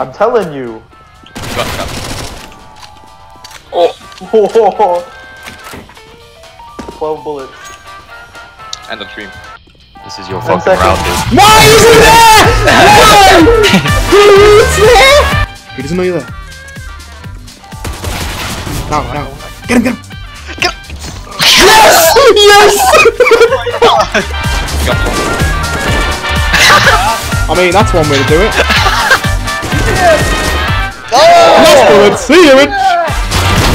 I'm telling you. Got it, got. Oh. oh. Twelve bullets. End of dream. This is your fucking round, dude. No, is he there? Why? Who's there? He doesn't know you're there. Now, now. Get him, get him. Get him. Yes! Yes! oh I mean, that's one way to do it. Last bullet. See you, Rich.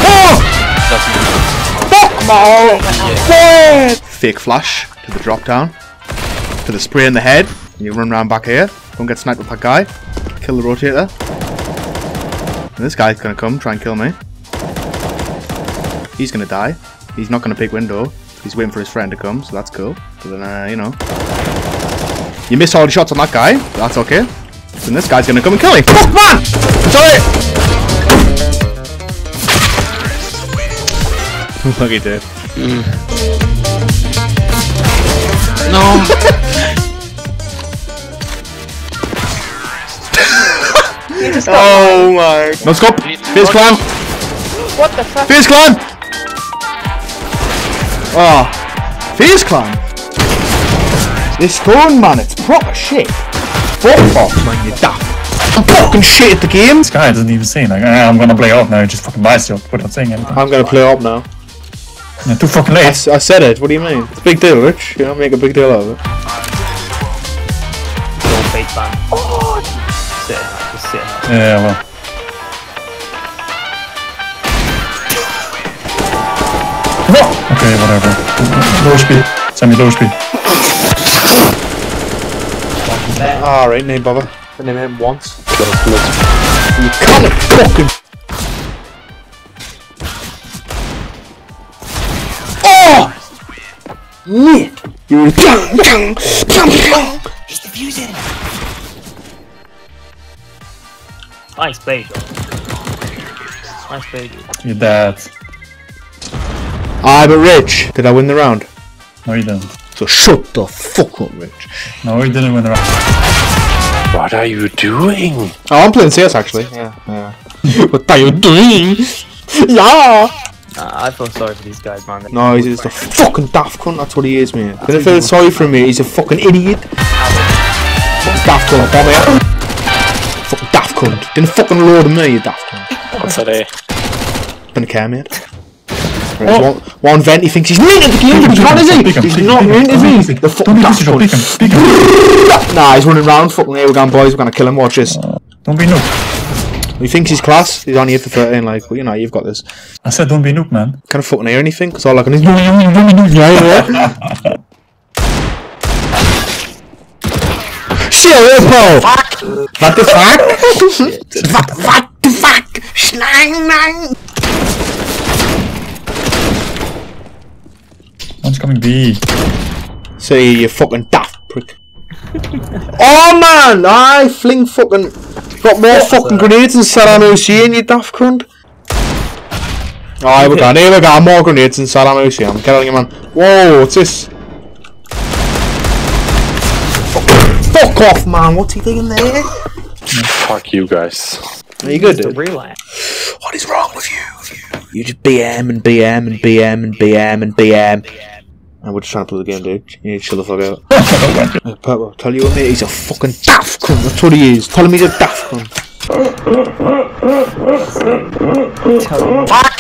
Oh! Fuck my What? Fake flash to the drop down. To the spray in the head. You run around back here. Don't get sniped with that guy. Kill the rotator. And this guy's gonna come try and kill me. He's gonna die. He's not gonna pick window. He's waiting for his friend to come, so that's cool. But then, uh, you know. You missed all the shots on that guy. That's okay. Then this guy's gonna come and kill me. Fuck, man! Sorry! Look, he did. Mm. No. Oh my. No scope! Face climb! What the fuck? Face climb! Ah. Oh. Face climb! This phone, man, it's proper shit. Fuck off, man, you daft. I'm fucking shit at the game. This guy doesn't even say like, ah, I'm gonna play off now. Just fucking buys you without saying anything. I'm gonna play up now. Yeah, too fucking I, late. s- I said it, what do you mean? It's a big deal, Rich. You know, make a big deal out of it. Don't fake ban. Oh! Sit. Just sit. Yeah, well. Oh, okay, whatever. Low speed. Send me low speed. Ah, Alright, name bother. I name him once. You can't fucking. Oh! Mate! You're bang, bang, bang, bang. Nice play, Joe. Nice play, dude. You're dead. I'm a Rich, did I win the round? No, you didn't. So shut the fuck up, Rich. No, you didn't win the round. What are you doing? Oh, I'm playing CS actually. Yeah, yeah. what are you doing? Yeah! Uh, I feel sorry for these guys, man. No, he's just a fucking daft cunt, that's what he is, man. Didn't feel sorry for me, he's a fucking idiot. Fucking daft cunt, come here. Fucking daft cunt. Didn't fucking load me, you daft cunt. What's that, eh? Gonna care, mate. Right, one, one vent, he thinks he's mean at the game, but he's not, is he? He's not peek mean, is Don't he? The fucking Don't be daft pussy, peek him. cunt. Nah, he's running around, fucking here we go, boys, we're gonna kill him, watch this. Uh, don't be noob. He thinks he's class, he's only here for 13, like, well, you know, you've got this. I said don't be noob, man. Can't fucking hear anything, because all I can is, yeah, yeah. Shut up, Paul! What the fuck? What, what the fuck? Schlang, lang. One's coming B. See, you fucking daft prick. oh man, I fling fucking. Got more fucking grenades than Saddam Hussein, you daft cunt. Oh, here we go, here we go, more grenades than Saddam Hussein, I'm killing you, man. Whoa, what's this? Fuck off, man, what's he doing there? Fuck you guys. Are you good, dude? relax. What is wrong with you? You just BM and BM and BM and BM and BM. And we're just trying to play the game, dude. You need to chill the fuck out. Uh, Purple, tell you what, mate, he's a fucking daft cunt. That's what he is. Tell him he's a daft cunt. Tell